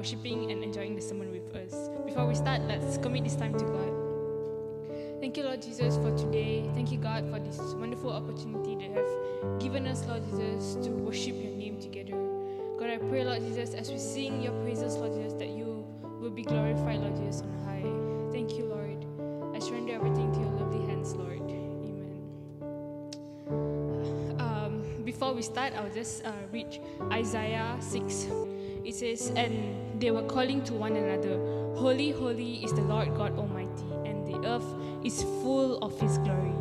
worshiping and enjoying the sermon with us. Before we start, let's commit this time to God. Thank you, Lord Jesus, for today. Thank you, God, for this wonderful opportunity that have given us, Lord Jesus, to worship your name together. God, I pray, Lord Jesus, as we sing your praises, Lord Jesus, that you will be glorified, Lord Jesus, on high. Thank you, Lord. I surrender everything to your lovely hands, Lord. Amen. Um, before we start, I'll just uh, read Isaiah 6. Says, And they were calling to one another, Holy, holy is the Lord God Almighty, and the earth is full of his glory.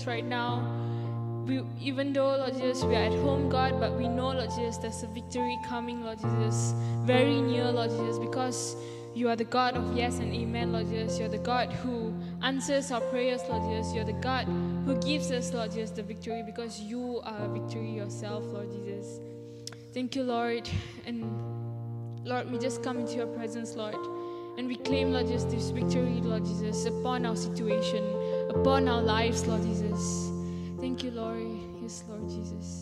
Jesus, right now, we, even though, Lord Jesus, we are at home, God, but we know, Lord Jesus, there's a victory coming, Lord Jesus, very near, Lord Jesus, because you are the God of yes and amen, Lord Jesus. You're the God who answers our prayers, Lord Jesus. You're the God who gives us, Lord Jesus, the victory because you are victory yourself, Lord Jesus. Thank you, Lord. And Lord, we just come into your presence, Lord. And we claim, Lord Jesus, this victory, Lord Jesus, upon our situation, upon our lives, Lord Jesus. Thank you, Lord. Yes, Lord Jesus.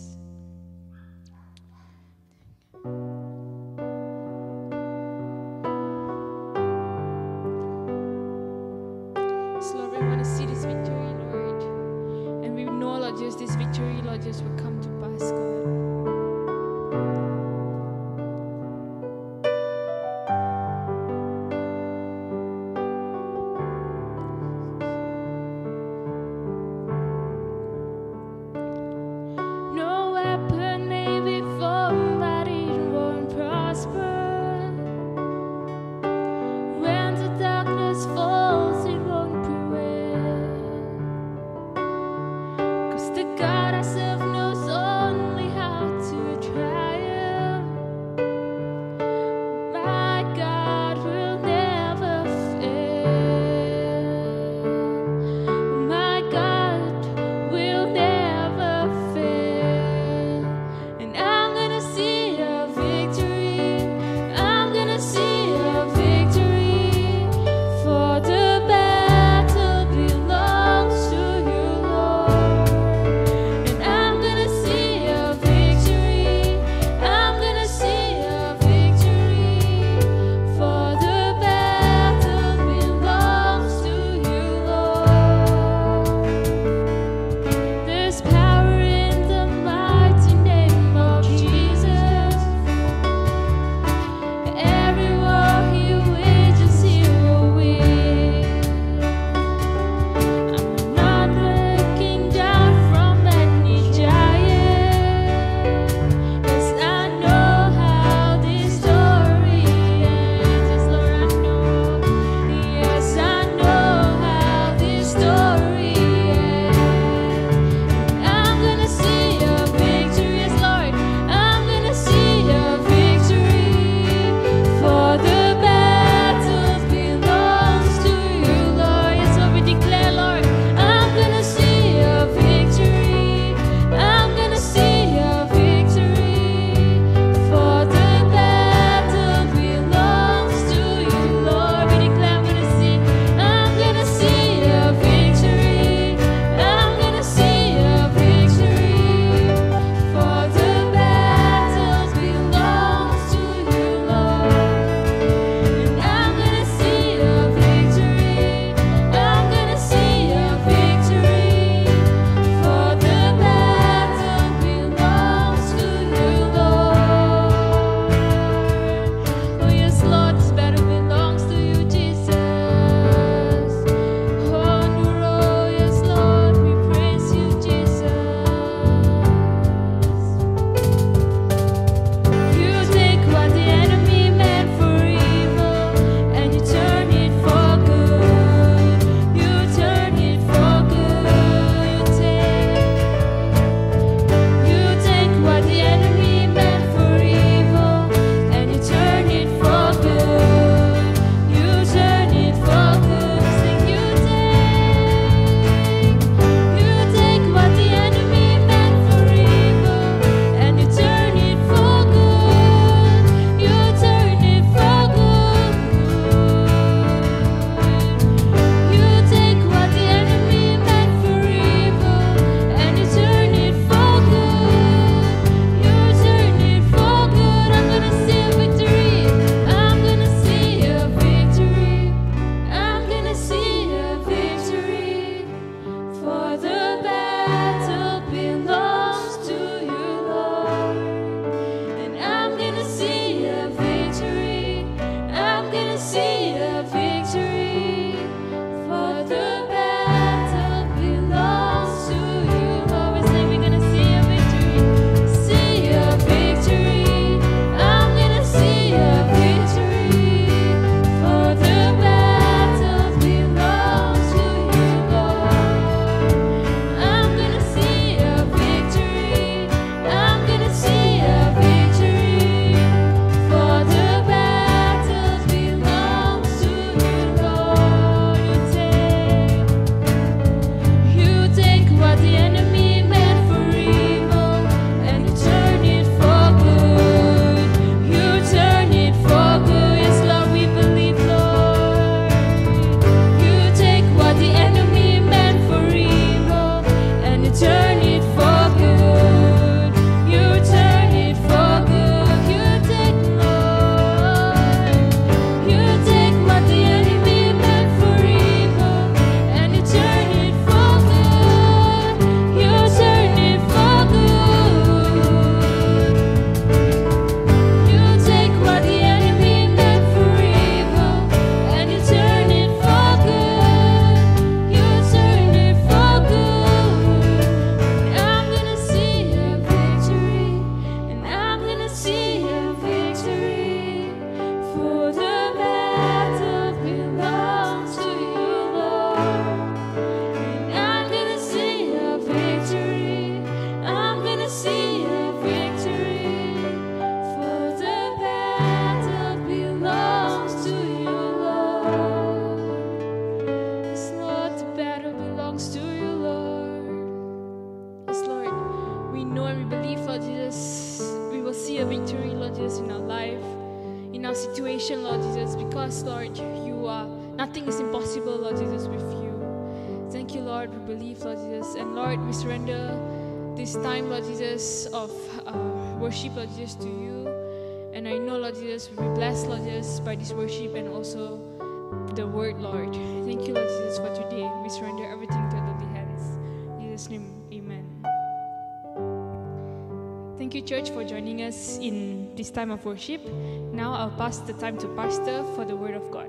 Time of worship. Now I'll pass the time to Pastor for the word of God.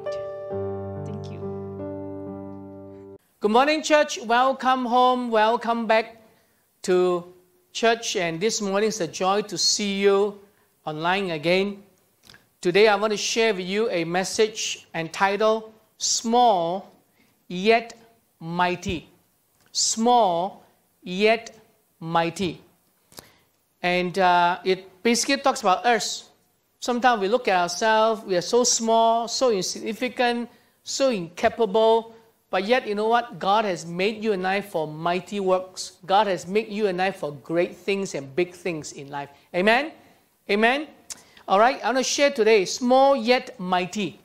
Thank you. Good morning, church. Welcome home. Welcome back to church. And this morning is a joy to see you online again. Today, I want to share with you a message entitled Small Yet Mighty. Small Yet Mighty. And uh, it basically talks about us. Sometimes we look at ourselves, we are so small, so insignificant, so incapable, but yet, you know what? God has made you and I for mighty works. God has made you and I for great things and big things in life. Amen? Amen? All right, I want to share today small yet mighty.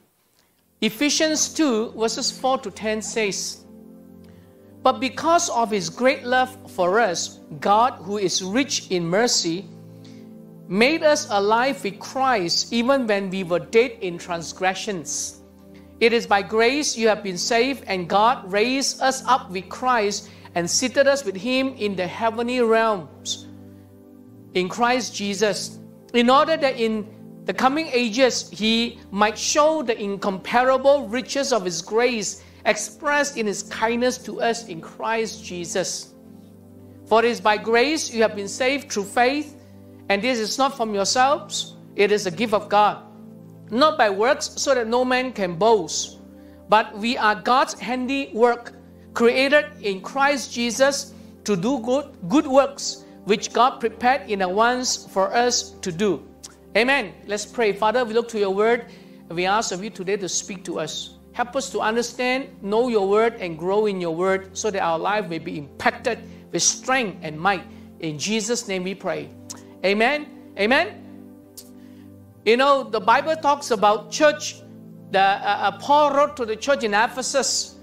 Ephesians 2, verses 4 to 10 says, But because of his great love for us, God, who is rich in mercy, made us alive with Christ even when we were dead in transgressions. It is by grace you have been saved, and God raised us up with Christ and seated us with Him in the heavenly realms in Christ Jesus, in order that in the coming ages He might show the incomparable riches of His grace expressed in His kindness to us in Christ Jesus. For it is by grace you have been saved through faith, and this is not from yourselves, it is a gift of God not by works, so that no man can boast. But we are God's handiwork, created in Christ Jesus to do good, good works, which God prepared in advance for us to do. Amen. Let's pray. Father, we look to your word, we ask of you today to speak to us. Help us to understand, know your word, and grow in your word so that our life may be impacted with strength and might. In Jesus' name we pray. Amen. Amen. You know, the Bible talks about church. The, uh, uh, Paul wrote to the church in Ephesus.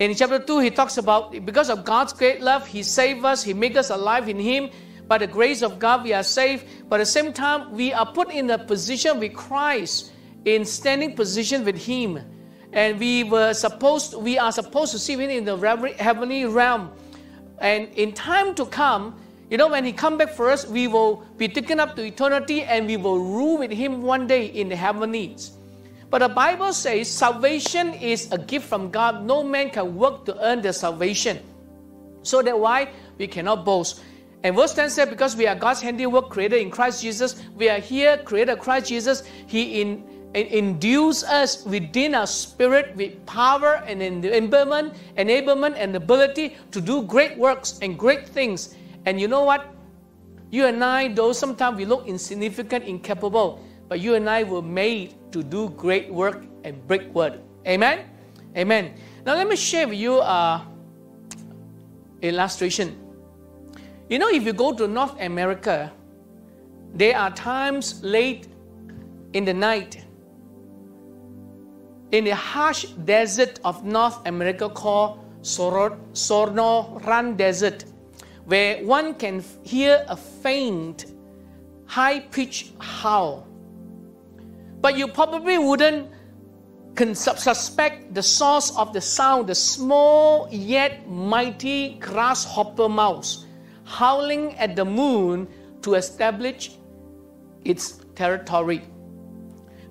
In chapter 2, he talks about because of God's great love, He saved us, He made us alive in Him. By the grace of God, we are saved. But at the same time, we are put in a position with Christ, in standing position with Him. And we were supposed, we are supposed to see Him in the heavenly realm. And in time to come, you know, when He come back for us, we will be taken up to eternity and we will rule with Him one day in the heavens. But the Bible says salvation is a gift from God. No man can work to earn the salvation. So that why we cannot boast. And verse 10 said, because we are God's handiwork created in Christ Jesus, we are here created Christ Jesus. He in, in, induce us within our spirit with power and enablement, enablement and ability to do great works and great things and you know what? You and I, though sometimes we look insignificant, incapable, but you and I were made to do great work and break word. Amen? Amen. Now let me share with you uh, illustration. You know, if you go to North America, there are times late in the night in a harsh desert of North America called Sonoran Desert where one can hear a faint, high pitched howl. But you probably wouldn't suspect the source of the sound, the small yet mighty grasshopper mouse howling at the moon to establish its territory.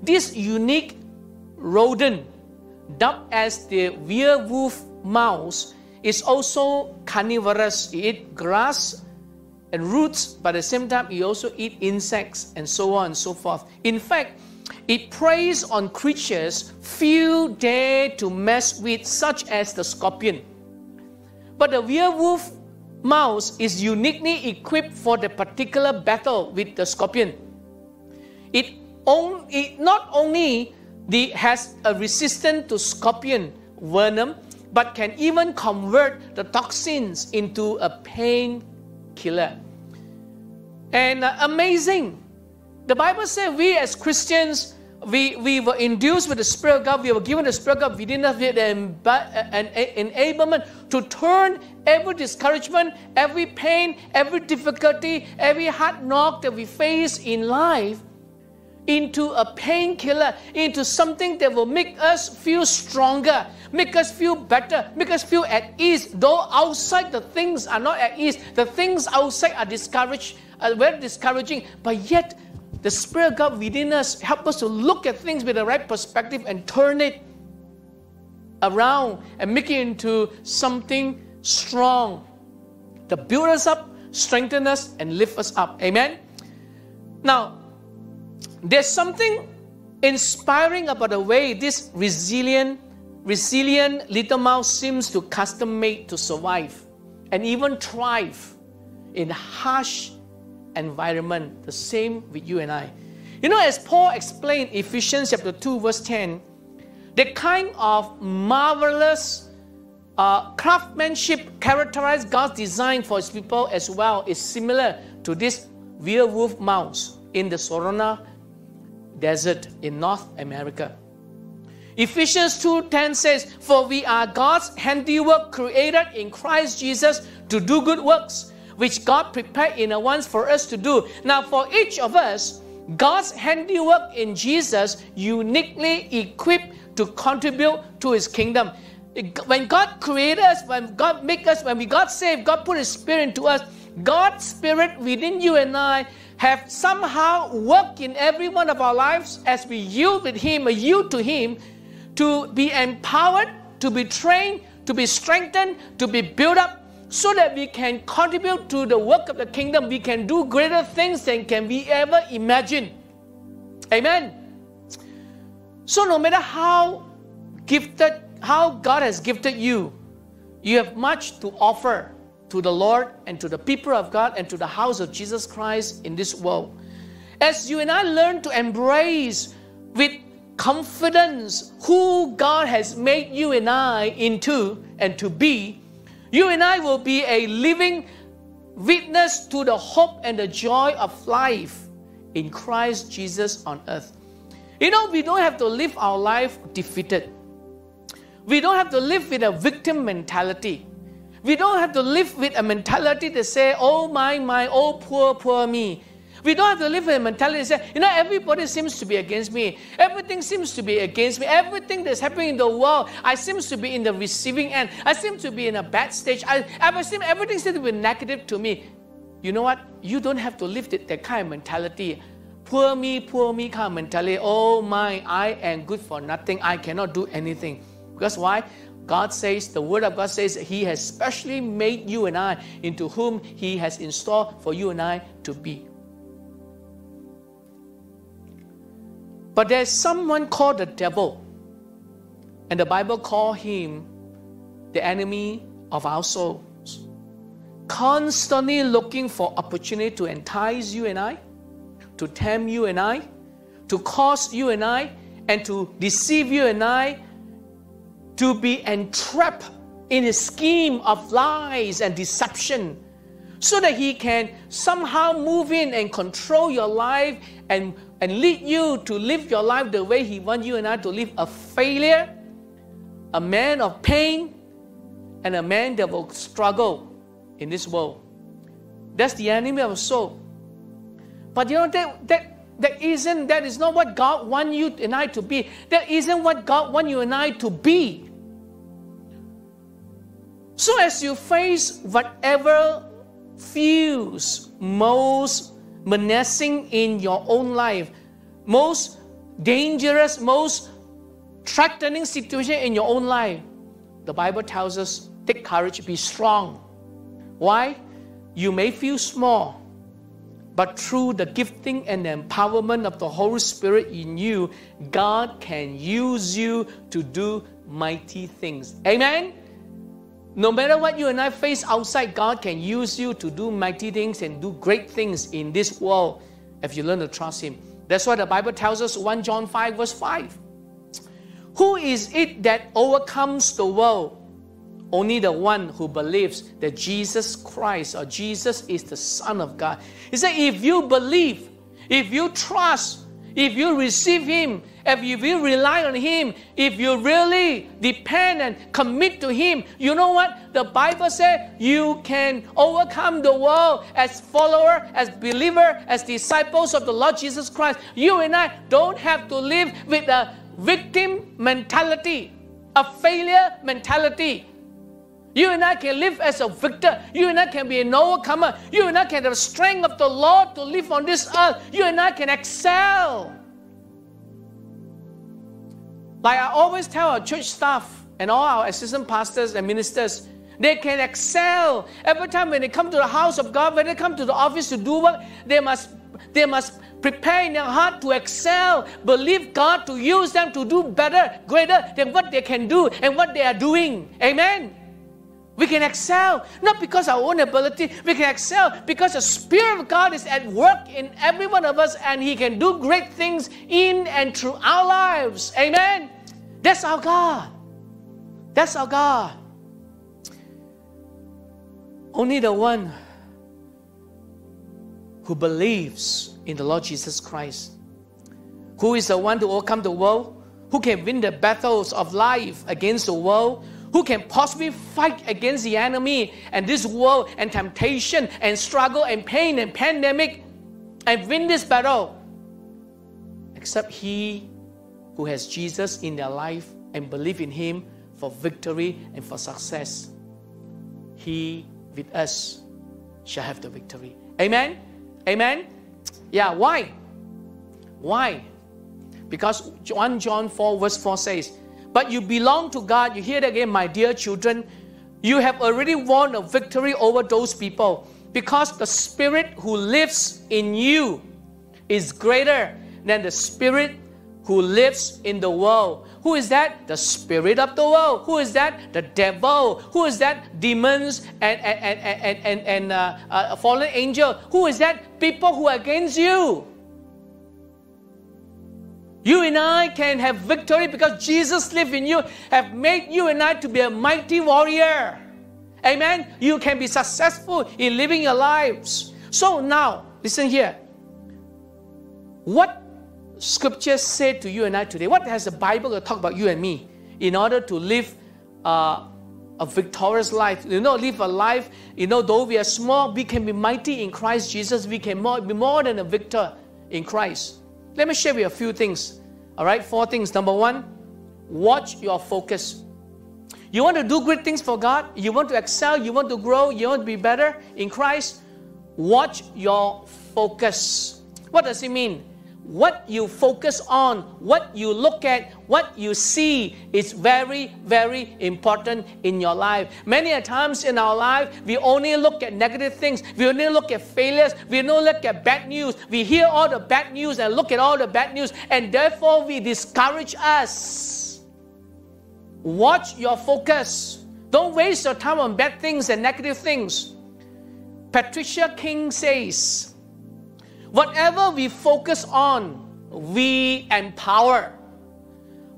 This unique rodent, dubbed as the werewolf mouse, is also carnivorous. It eats grass and roots, but at the same time, it also eats insects and so on and so forth. In fact, it preys on creatures few dare to mess with, such as the scorpion. But the werewolf mouse is uniquely equipped for the particular battle with the scorpion. It, on, it not only the, has a resistance to scorpion venom, but can even convert the toxins into a painkiller. and uh, amazing. The Bible says we as Christians, we, we were induced with the Spirit of God, we were given the Spirit of God within us with an, an enablement to turn every discouragement, every pain, every difficulty, every hard knock that we face in life into a painkiller, into something that will make us feel stronger, make us feel better, make us feel at ease. Though outside the things are not at ease, the things outside are discouraged, are very discouraging, but yet the Spirit of God within us help us to look at things with the right perspective and turn it around and make it into something strong to build us up, strengthen us, and lift us up. Amen. Now, there's something inspiring about the way this resilient, resilient little mouse seems to custom made to survive and even thrive in harsh environment. The same with you and I. You know, as Paul explained Ephesians chapter 2, verse 10, the kind of marvelous uh, craftsmanship characterized God's design for his people as well is similar to this werewolf mouse in the Sonora desert in North America. Ephesians 2:10 says, "For we are God's handiwork created in Christ Jesus to do good works, which God prepared in advance for us to do." Now for each of us, God's handiwork in Jesus uniquely equipped to contribute to his kingdom. When God created us, when God made us, when we got saved, God put his spirit into us. God's spirit within you and I have somehow worked in every one of our lives as we yield with Him, a yield to Him, to be empowered, to be trained, to be strengthened, to be built up, so that we can contribute to the work of the kingdom. We can do greater things than can we ever imagine. Amen. So no matter how gifted, how God has gifted you, you have much to offer to the Lord and to the people of God and to the house of Jesus Christ in this world. As you and I learn to embrace with confidence who God has made you and I into and to be, you and I will be a living witness to the hope and the joy of life in Christ Jesus on earth. You know, we don't have to live our life defeated. We don't have to live with a victim mentality. We don't have to live with a mentality to say, oh my, my, oh poor, poor me. We don't have to live with a mentality to say, you know, everybody seems to be against me. Everything seems to be against me. Everything that's happening in the world, I seem to be in the receiving end. I seem to be in a bad stage. I, I seem, everything seems to be negative to me. You know what? You don't have to live that, that kind of mentality. Poor me, poor me kind of mentality. Oh my, I am good for nothing. I cannot do anything. Because why? God says, the Word of God says, He has specially made you and I into whom He has installed for you and I to be. But there's someone called the devil, and the Bible calls him the enemy of our souls, constantly looking for opportunity to entice you and I, to tempt you and I, to cause you and I, and to deceive you and I to be entrapped in a scheme of lies and deception so that he can somehow move in and control your life and, and lead you to live your life the way he wants you and I to live a failure, a man of pain, and a man that will struggle in this world. That's the enemy of soul. But you know that that that isn't that is not what God wants you and I to be. That isn't what God wants you and I to be. So as you face whatever feels most menacing in your own life, most dangerous, most threatening situation in your own life, the Bible tells us take courage, be strong. Why? You may feel small, but through the gifting and the empowerment of the Holy Spirit in you, God can use you to do mighty things. Amen? No matter what you and I face outside, God can use you to do mighty things and do great things in this world if you learn to trust Him. That's why the Bible tells us 1 John 5, verse 5. Who is it that overcomes the world? Only the one who believes that Jesus Christ or Jesus is the Son of God. He said, if you believe, if you trust, if you receive Him, if you rely on Him, if you really depend and commit to Him, you know what? The Bible says you can overcome the world as follower, as believer, as disciples of the Lord Jesus Christ. You and I don't have to live with a victim mentality, a failure mentality. You and I can live as a victor. You and I can be an overcomer. You and I can have the strength of the Lord to live on this earth. You and I can excel. Like I always tell our church staff and all our assistant pastors and ministers, they can excel. Every time when they come to the house of God, when they come to the office to do work, they must they must prepare in their heart to excel, believe God to use them to do better, greater than what they can do and what they are doing. Amen. We can excel, not because our own ability, we can excel because the Spirit of God is at work in every one of us and He can do great things in and through our lives. Amen. That's our God. That's our God. Only the one who believes in the Lord Jesus Christ, who is the one to overcome the world, who can win the battles of life against the world, who can possibly fight against the enemy and this world and temptation and struggle and pain and pandemic and win this battle? Except he who has Jesus in their life and believe in him for victory and for success. He with us shall have the victory. Amen? Amen? Yeah why? Why? Because 1 John 4 verse 4 says but you belong to God. You hear that again, my dear children. You have already won a victory over those people because the Spirit who lives in you is greater than the Spirit who lives in the world. Who is that? The spirit of the world. Who is that? The devil. Who is that? Demons and, and, and, and, and, and uh, uh, fallen angel. Who is that? People who are against you. You and I can have victory because Jesus lives in you, have made you and I to be a mighty warrior. Amen. You can be successful in living your lives. So now, listen here. What scripture said to you and I today? What has the Bible talk about you and me in order to live uh, a victorious life? You know, live a life. You know, though we are small, we can be mighty in Christ Jesus. We can more, be more than a victor in Christ. Let me share with you a few things. All right, four things. Number one, watch your focus. You want to do great things for God, you want to excel, you want to grow, you want to be better in Christ, watch your focus. What does it mean? What you focus on, what you look at, what you see is very, very important in your life. Many a times in our life, we only look at negative things, we only look at failures, we only look at bad news. We hear all the bad news and look at all the bad news, and therefore we discourage us. Watch your focus. Don't waste your time on bad things and negative things. Patricia King says, Whatever we focus on, we empower.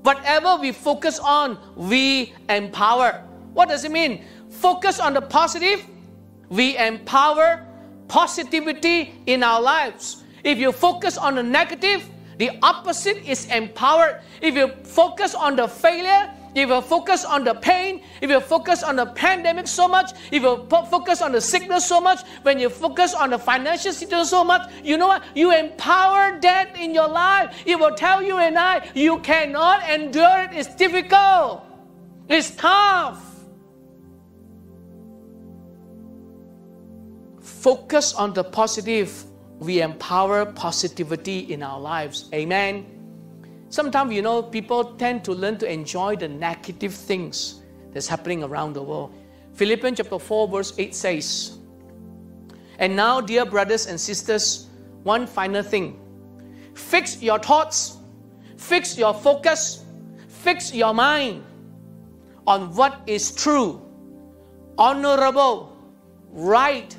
Whatever we focus on, we empower. What does it mean? Focus on the positive, we empower positivity in our lives. If you focus on the negative, the opposite is empowered. If you focus on the failure, if you focus on the pain, if you focus on the pandemic so much, if you focus on the sickness so much, when you focus on the financial situation so much, you know what? You empower that in your life. It will tell you and I, you cannot endure it. It's difficult. It's tough. Focus on the positive. We empower positivity in our lives. Amen. Sometimes, you know, people tend to learn to enjoy the negative things that's happening around the world. Philippians chapter 4, verse 8 says, And now, dear brothers and sisters, one final thing. Fix your thoughts, fix your focus, fix your mind on what is true, honorable, right,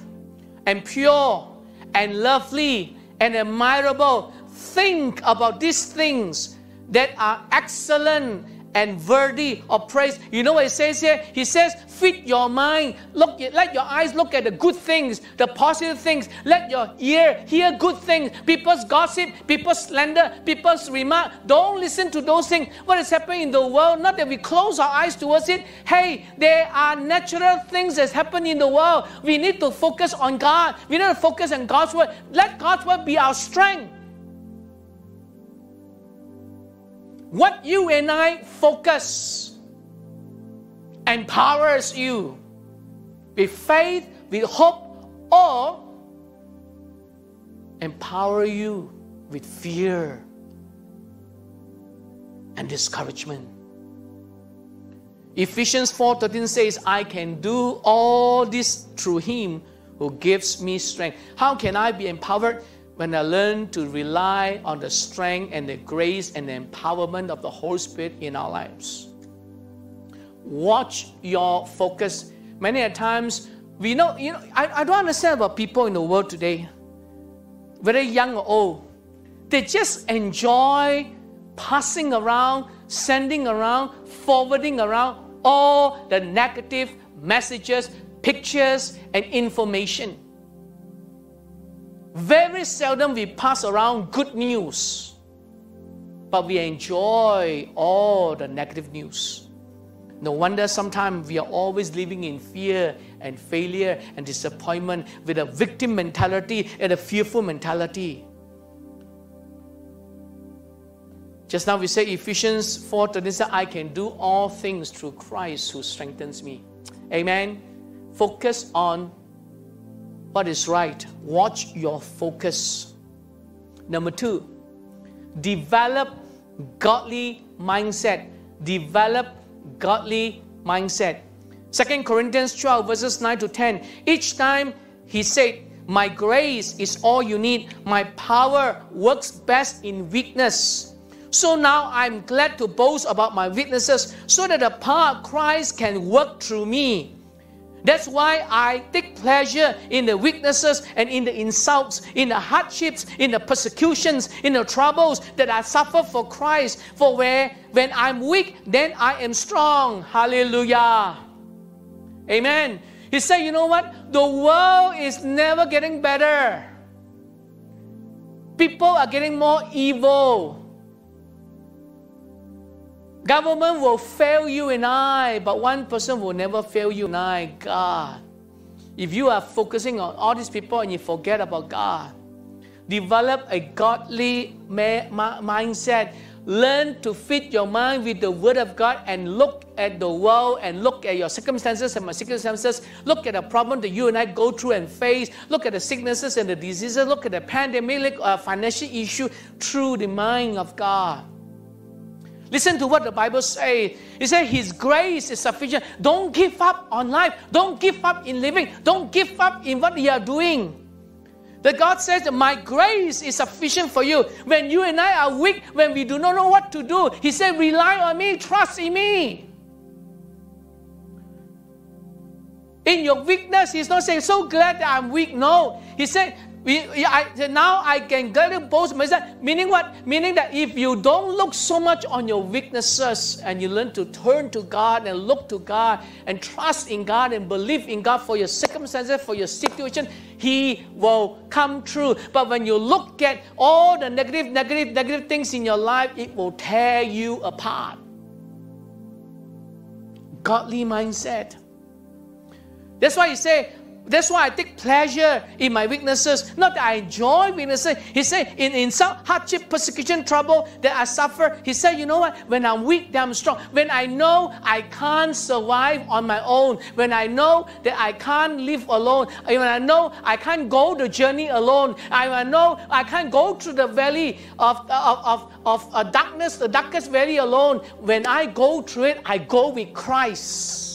and pure, and lovely, and admirable. Think about these things that are excellent and worthy of praise. You know what it says here? He says, "Feed your mind. Look, let your eyes look at the good things, the positive things. Let your ear hear good things. People's gossip, people's slander, people's remark. Don't listen to those things. What is happening in the world? Not that we close our eyes towards it. Hey, there are natural things that's happening in the world. We need to focus on God. We need to focus on God's word. Let God's word be our strength." What you and I focus empowers you with faith, with hope, or empower you with fear and discouragement. Ephesians 4:13 says, I can do all this through him who gives me strength. How can I be empowered? When I learn to rely on the strength and the grace and the empowerment of the Holy Spirit in our lives. Watch your focus. Many a times, we know, you know, I, I don't understand about people in the world today, whether young or old. They just enjoy passing around, sending around, forwarding around all the negative messages, pictures, and information. Very seldom we pass around good news, but we enjoy all the negative news. No wonder sometimes we are always living in fear and failure and disappointment with a victim mentality and a fearful mentality. Just now we say Ephesians 4:30 I can do all things through Christ who strengthens me. Amen. Focus on what is right. Watch your focus. Number two, develop godly mindset. Develop godly mindset. Second Corinthians 12, verses 9 to 10. Each time he said, My grace is all you need. My power works best in weakness. So now I'm glad to boast about my weaknesses so that the power of Christ can work through me. That's why I take pleasure in the weaknesses and in the insults, in the hardships, in the persecutions, in the troubles that I suffer for Christ. For where when I'm weak, then I am strong. Hallelujah. Amen. He said, you know what? The world is never getting better. People are getting more evil. Government will fail you and I, but one person will never fail you and I God. If you are focusing on all these people and you forget about God, develop a godly mindset. Learn to fit your mind with the Word of God and look at the world and look at your circumstances and my circumstances. Look at the problem that you and I go through and face. Look at the sicknesses and the diseases. Look at the pandemic, at financial issue through the mind of God. Listen to what the Bible says. It says His grace is sufficient. Don't give up on life. Don't give up in living. Don't give up in what you are doing. That God says, My grace is sufficient for you. When you and I are weak, when we do not know what to do, He said, Rely on me, trust in me. In your weakness, He's not saying, So glad that I'm weak. No. He said, we, I, now I can gladly boast myself. Meaning what? Meaning that if you don't look so much on your weaknesses and you learn to turn to God and look to God and trust in God and believe in God for your circumstances, for your situation, He will come true. But when you look at all the negative, negative, negative things in your life, it will tear you apart. Godly mindset. That's why you say, that's why I take pleasure in my weaknesses. Not that I enjoy weaknesses. He said, in, some hardship, persecution, trouble that I suffer, he said, you know what? When I'm weak, then I'm strong. When I know I can't survive on my own, when I know that I can't live alone, when I know I can't go the journey alone, I know I can't go through the valley of, of, of, of uh, darkness, the darkest valley alone. When I go through it, I go with Christ.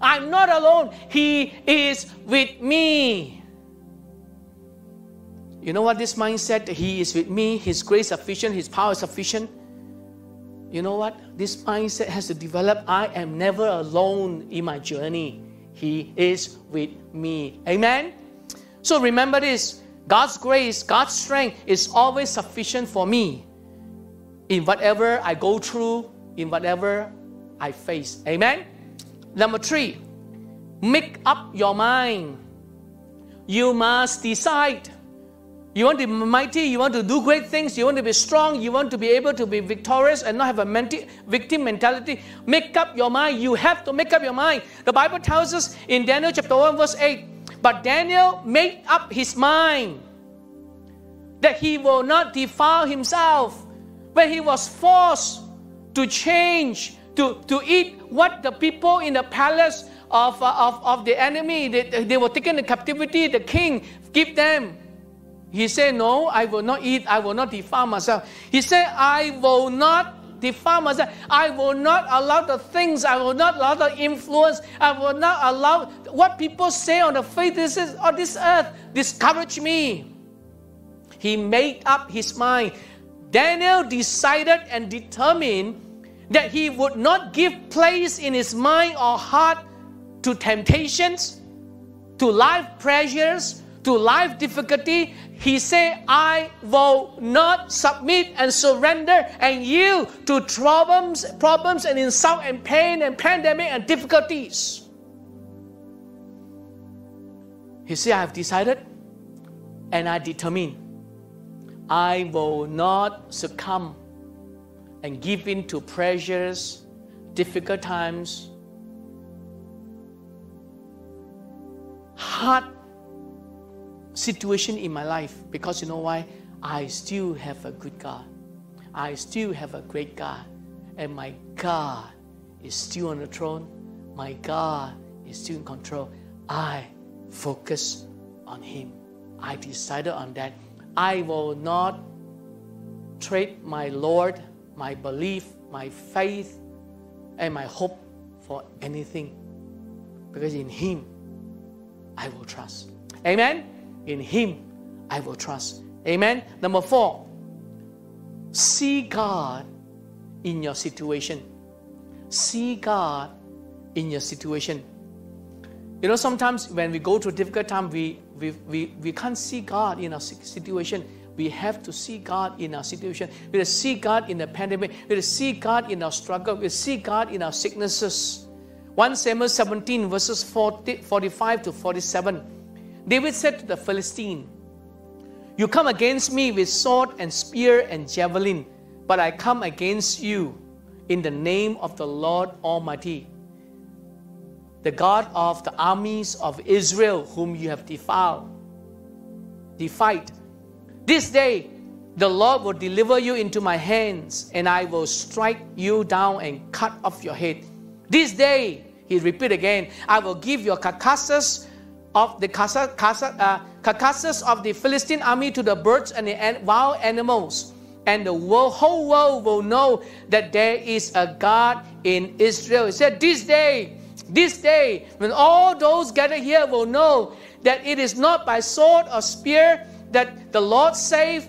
I'm not alone. He is with me. You know what this mindset? He is with me. His grace sufficient. His power sufficient. You know what? This mindset has to develop. I am never alone in my journey. He is with me. Amen. So remember this God's grace, God's strength is always sufficient for me. in whatever I go through, in whatever I face. Amen. Number three, make up your mind. You must decide. You want to be mighty, you want to do great things, you want to be strong, you want to be able to be victorious and not have a victim mentality. Make up your mind. You have to make up your mind. The Bible tells us in Daniel chapter 1, verse 8 But Daniel made up his mind that he will not defile himself when he was forced to change, to, to eat what the people in the palace of, uh, of, of the enemy, they, they were taken in captivity, the king give them. He said, No, I will not eat, I will not defile myself. He said, I will not defile myself. I will not allow the things, I will not allow the influence, I will not allow what people say on the face of this earth discourage me. He made up his mind. Daniel decided and determined that he would not give place in his mind or heart to temptations, to life pressures, to life difficulty. He said, I will not submit and surrender and yield to problems, problems and insult and pain and pandemic and difficulties. He said, I have decided and I determine I will not succumb and give in to pressures, difficult times, hard situation in my life because you know why? I still have a good God. I still have a great God. And my God is still on the throne. My God is still in control. I focus on Him. I decided on that. I will not trade my Lord, my belief, my faith, and my hope for anything. Because in Him, I will trust. Amen? In Him, I will trust. Amen? Number four, see God in your situation. See God in your situation. You know, sometimes when we go through difficult time, we, we, we, we can't see God in our situation. We have to see God in our situation. We have to see God in the pandemic. We have to see God in our struggle. We have to see God in our sicknesses. 1 Samuel 17, verses 40, 45 to 47. David said to the Philistine, You come against me with sword and spear and javelin, but I come against you in the name of the Lord Almighty the God of the armies of Israel, whom you have defiled, defied. This day the Lord will deliver you into my hands, and I will strike you down and cut off your head. This day, he repeat again, I will give your carcasses of the uh, carcasses of the Philistine army to the birds and the wild animals, and the world, whole world will know that there is a God in Israel. He said, This day this day, when all those gathered here will know that it is not by sword or spear that the Lord saved,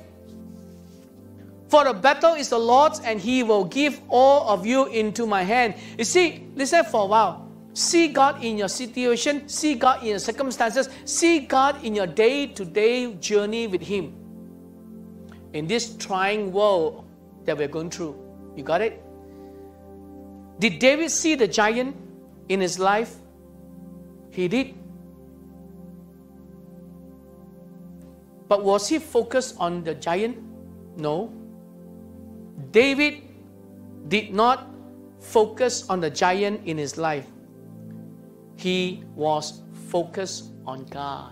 for the battle is the Lord's, and He will give all of you into my hand. You see, listen for a while. See God in your situation, see God in your circumstances, see God in your day to day journey with Him. In this trying world that we're going through. You got it? Did David see the giant? in his life? He did. But was he focused on the giant? No. David did not focus on the giant in his life. He was focused on God.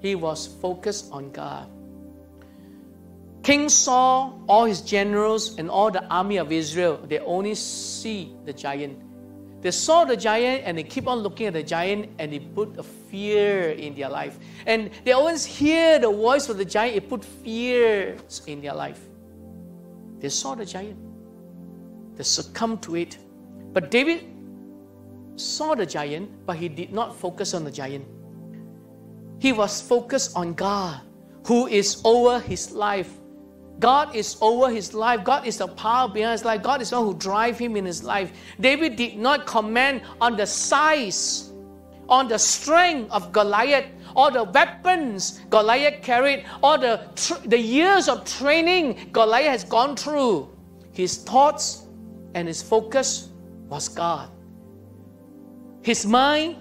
He was focused on God. King Saul, all his generals, and all the army of Israel, they only see the giant. They saw the giant and they keep on looking at the giant and they put a fear in their life. And they always hear the voice of the giant, it put fears in their life. They saw the giant. They succumbed to it. But David saw the giant, but he did not focus on the giant. He was focused on God, who is over his life God is over his life. God is the power behind his life. God is the one who drives him in his life. David did not comment on the size, on the strength of Goliath, or the weapons Goliath carried, or the, the years of training Goliath has gone through. his thoughts and his focus was God. His mind,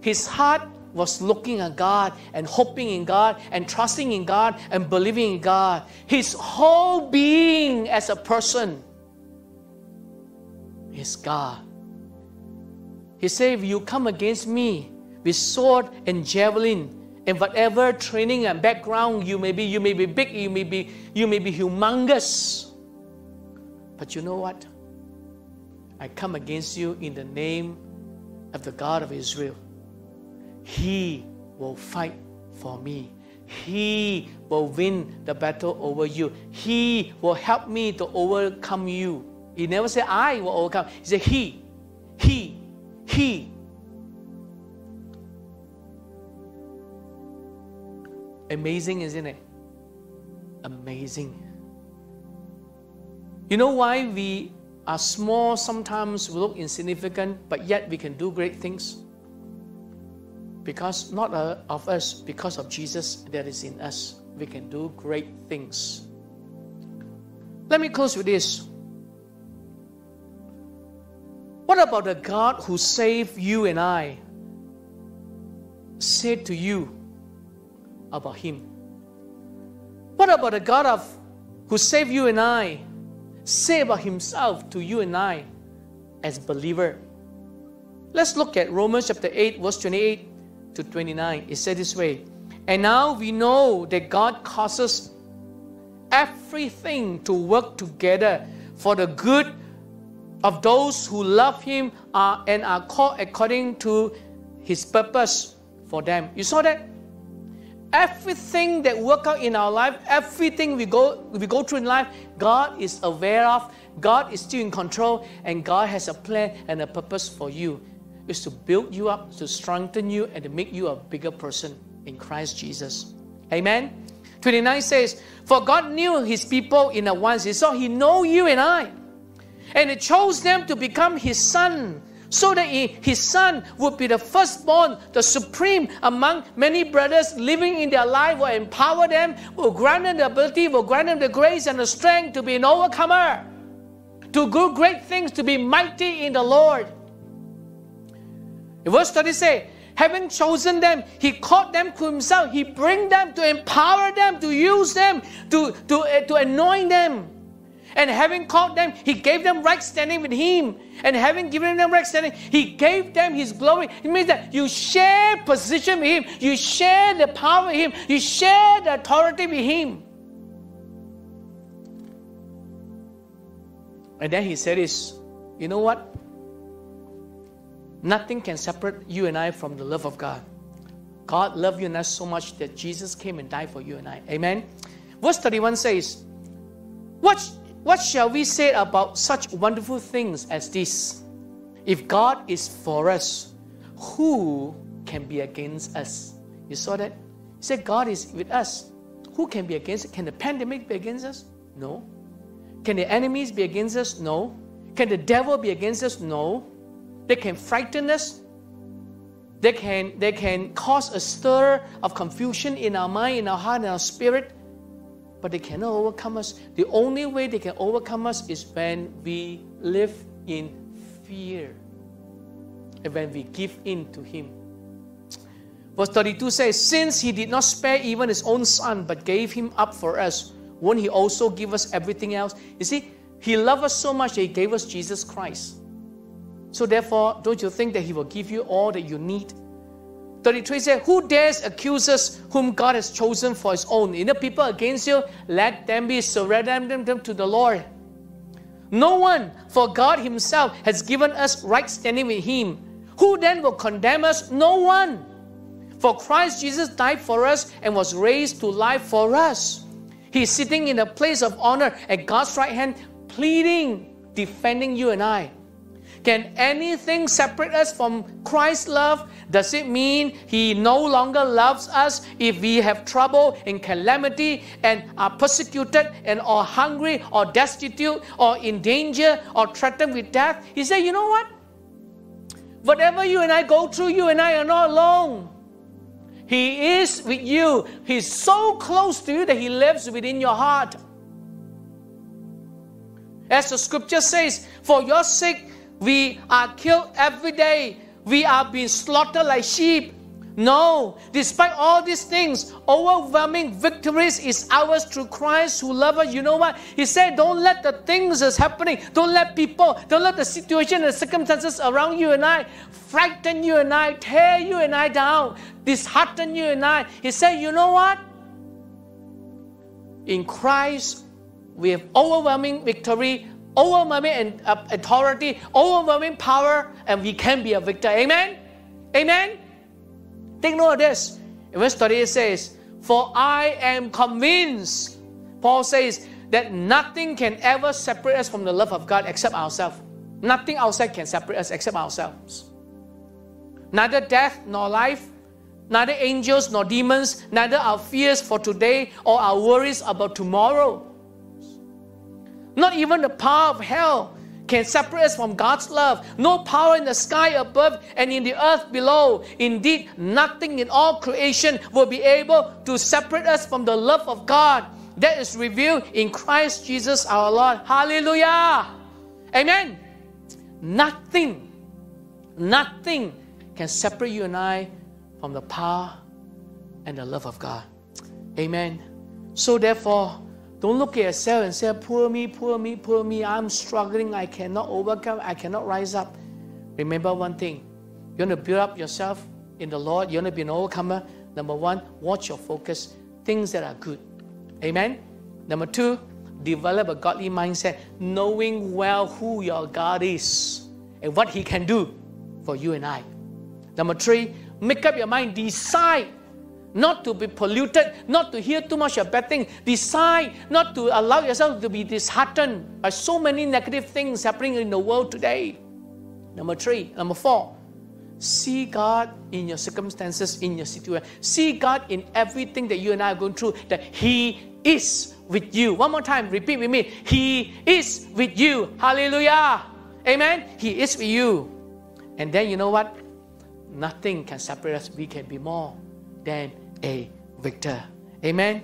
his heart was looking at God and hoping in God and trusting in God and believing in God. His whole being as a person is God. He said, If you come against me with sword and javelin, and whatever training and background you may be, you may be big, you may be, you may be humongous. But you know what? I come against you in the name of the God of Israel. He will fight for me. He will win the battle over you. He will help me to overcome you. He never said, I will overcome. He said, He, He, He. Amazing, isn't it? Amazing. You know why we are small, sometimes we look insignificant, but yet we can do great things? Because not uh, of us, because of Jesus that is in us, we can do great things. Let me close with this. What about the God who saved you and I? Said to you about Him. What about the God of who saved you and I? Say about Himself to you and I as believer. Let's look at Romans chapter 8, verse 28 to 29. It said this way And now we know that God causes everything to work together for the good of those who love Him are, and are called according to His purpose for them. You saw that? Everything that work out in our life, everything we go we go through in life, God is aware of. God is still in control, and God has a plan and a purpose for you is to build you up, to strengthen you, and to make you a bigger person in Christ Jesus. Amen. 29 says, For God knew his people in advance. He saw He know you and I. And he chose them to become his son. So that he, his son would be the firstborn, the supreme among many brothers living in their life, will empower them, will grant them the ability, will grant them the grace and the strength to be an overcomer, to do great things, to be mighty in the Lord. Verse 30 say, having chosen them, he called them to himself. He bring them to empower them, to use them, to, to, uh, to anoint them. And having called them, he gave them right standing with him. And having given them right standing, he gave them his glory. It means that you share position with him, you share the power with him, you share the authority with him. And then he said this, you know what? Nothing can separate you and I from the love of God. God loved you and us so much that Jesus came and died for you and I. Amen. Verse 31 says, What, what shall we say about such wonderful things as this? If God is for us, who can be against us? You saw that? He said, God is with us. Who can be against it? Can the pandemic be against us? No. Can the enemies be against us? No. Can the devil be against us? No. They can frighten us. They can, they can cause a stir of confusion in our mind, in our heart, in our spirit, but they cannot overcome us. The only way they can overcome us is when we live in fear and when we give in to Him. Verse 32 says, Since He did not spare even His own Son, but gave Him up for us, won't He also give us everything else? You see, He loved us so much that He gave us Jesus Christ. So therefore, don't you think that He will give you all that you need? 33 says, Who dares accuse us whom God has chosen for His own? You know, people against you, let them be surrender them to the Lord. No one, for God Himself has given us right standing with Him. Who then will condemn us? No one. For Christ Jesus died for us and was raised to life for us. He's sitting in a place of honor at God's right hand, pleading, defending you and I. Can anything separate us from Christ's love? Does it mean He no longer loves us if we have trouble and calamity and are persecuted and or hungry or destitute or in danger or threatened with death? He said, you know what? Whatever you and I go through, you and I are not alone. He is with you. He's so close to you that He lives within your heart. As the scripture says, for your sake we are killed every day. We are being slaughtered like sheep. No, despite all these things, overwhelming victories is ours through Christ who loves us. You know what? He said, Don't let the things that's happening, don't let people, don't let the situation and the circumstances around you and I frighten you and I, tear you and I down, dishearten you and I. He said, You know what? In Christ, we have overwhelming victory, overwhelming uh, authority, overwhelming power, and we can be a victor. Amen? Amen? Take note of this. In verse 38 says, For I am convinced, Paul says, that nothing can ever separate us from the love of God except ourselves. Nothing outside can separate us except ourselves. Neither death nor life, neither angels nor demons, neither our fears for today or our worries about tomorrow. Not even the power of hell can separate us from God's love. No power in the sky above and in the earth below. Indeed, nothing in all creation will be able to separate us from the love of God that is revealed in Christ Jesus our Lord. Hallelujah. Amen. Nothing, nothing can separate you and I from the power and the love of God. Amen. So, therefore, don't look at yourself and say, Poor me, poor me, poor me. I'm struggling. I cannot overcome. I cannot rise up. Remember one thing you want to build up yourself in the Lord. You want to be an overcomer. Number one, watch your focus. Things that are good. Amen. Number two, develop a godly mindset, knowing well who your God is and what He can do for you and I. Number three, make up your mind, decide not to be polluted, not to hear too much of bad things. Decide not to allow yourself to be disheartened by so many negative things happening in the world today. Number three, number four, see God in your circumstances, in your situation. See God in everything that you and I are going through, that He is with you. One more time, repeat with me. He is with you. Hallelujah. Amen. He is with you. And then you know what? Nothing can separate us. We can be more than a victor. Amen.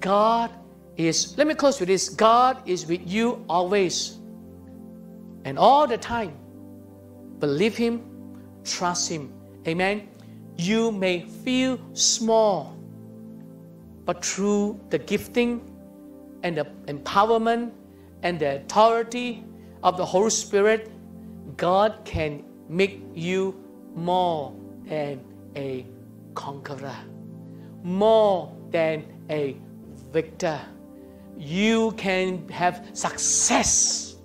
God is, let me close with this God is with you always and all the time. Believe Him, trust Him. Amen. You may feel small, but through the gifting and the empowerment and the authority of the Holy Spirit, God can make you more than a conqueror more than a victor. You can have success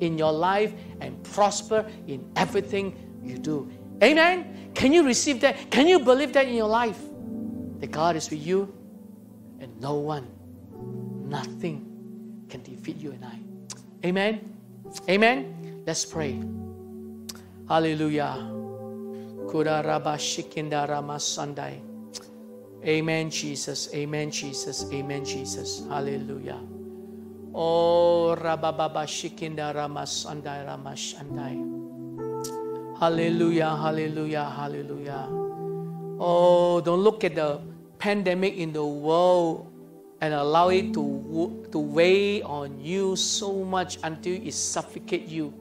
in your life and prosper in everything you do. Amen. Can you receive that? Can you believe that in your life? That God is with you and no one, nothing can defeat you and I. Amen. Amen. Let's pray. Hallelujah. Kuda rabba shikindara masandai. Amen, Jesus. Amen, Jesus. Amen, Jesus. Hallelujah. Oh, Rabababa Shikinda Ramas Andai Ramas Andai. Hallelujah, hallelujah, hallelujah. Oh, don't look at the pandemic in the world and allow it to, to weigh on you so much until it suffocate you.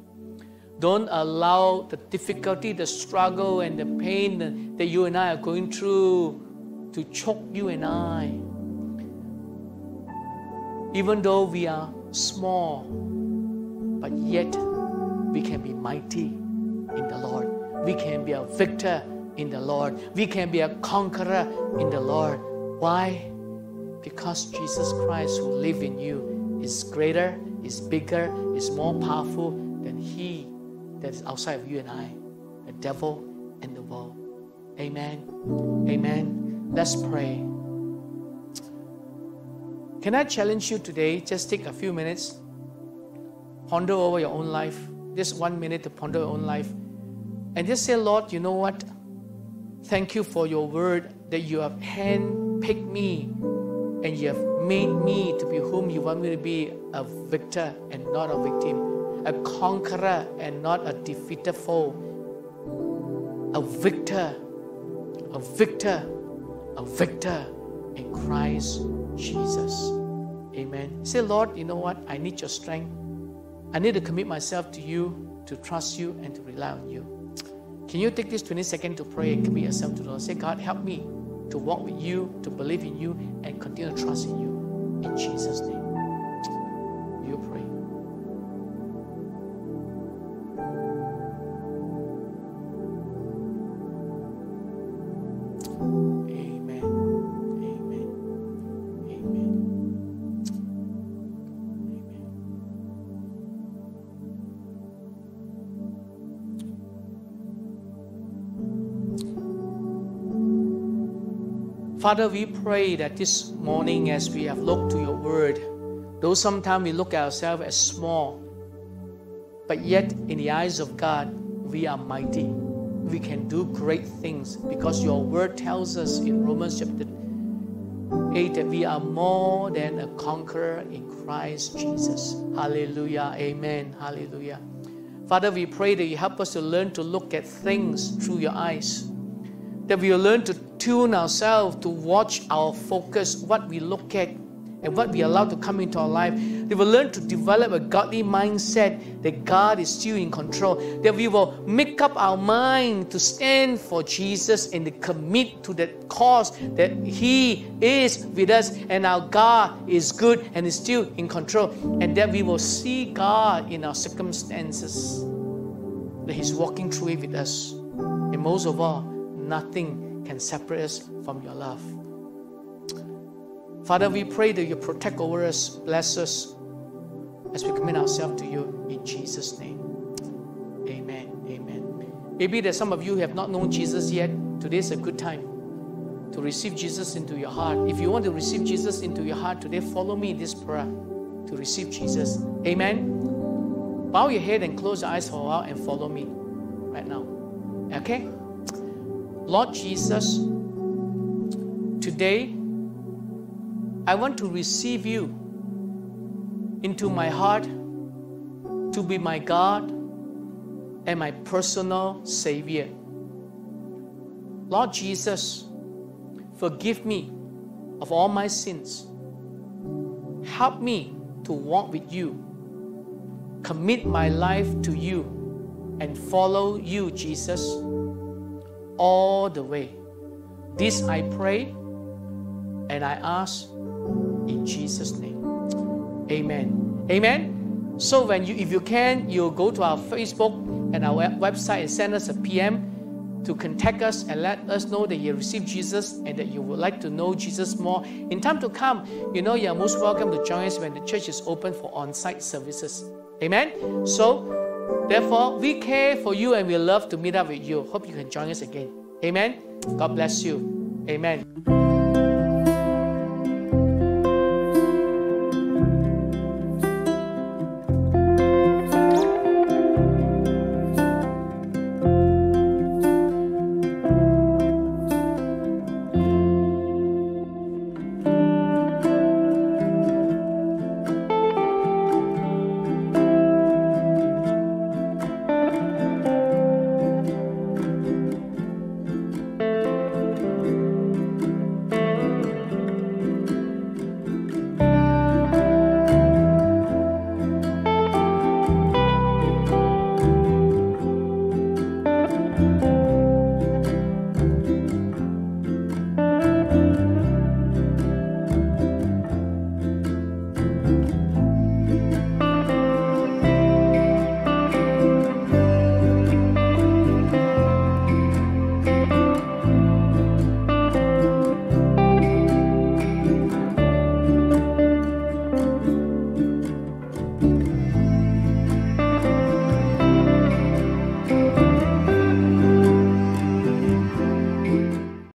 Don't allow the difficulty, the struggle, and the pain that you and I are going through to choke you and I. Even though we are small, but yet we can be mighty in the Lord. We can be a victor in the Lord. We can be a conqueror in the Lord. Why? Because Jesus Christ, who lives in you, is greater, is bigger, is more powerful than He that is outside of you and I, the devil and the world. Amen. Amen. Let's pray. Can I challenge you today? Just take a few minutes, ponder over your own life, just one minute to ponder your own life, and just say, Lord, you know what? Thank you for your word that you have handpicked me and you have made me to be whom you want me to be a victor and not a victim, a conqueror and not a defeated foe, a victor, a victor a victor in Christ Jesus. Amen. Say, Lord, you know what? I need your strength. I need to commit myself to you, to trust you, and to rely on you. Can you take this 20 seconds to pray and commit yourself to the Lord? Say, God, help me to walk with you, to believe in you, and continue to trust in you. In Jesus' name. Father, we pray that this morning as we have looked to your word, though sometimes we look at ourselves as small, but yet in the eyes of God, we are mighty. We can do great things because your word tells us in Romans chapter 8 that we are more than a conqueror in Christ Jesus. Hallelujah. Amen. Hallelujah. Father, we pray that you help us to learn to look at things through your eyes that we will learn to tune ourselves to watch our focus, what we look at, and what we allow to come into our life. That we will learn to develop a godly mindset that God is still in control. That we will make up our mind to stand for Jesus and to commit to that cause that He is with us and our God is good and is still in control. And that we will see God in our circumstances. That He's walking through it with us. And most of all, nothing can separate us from your love. Father, we pray that you protect over us, bless us as we commit ourselves to you in Jesus' name. Amen. Amen. Maybe there's some of you have not known Jesus yet. Today's a good time to receive Jesus into your heart. If you want to receive Jesus into your heart today, follow me in this prayer to receive Jesus. Amen. Bow your head and close your eyes for a while and follow me right now. Okay? Lord Jesus, today I want to receive you into my heart to be my God and my personal Savior. Lord Jesus, forgive me of all my sins. Help me to walk with you, commit my life to you, and follow you, Jesus all the way. This I pray and I ask in Jesus' name. Amen. Amen. So when you if you can, you go to our Facebook and our website and send us a PM to contact us and let us know that you received Jesus and that you would like to know Jesus more. In time to come, you know you are most welcome to join us when the church is open for on-site services. Amen. So Therefore, we care for you and we love to meet up with you. Hope you can join us again. Amen. God bless you. Amen.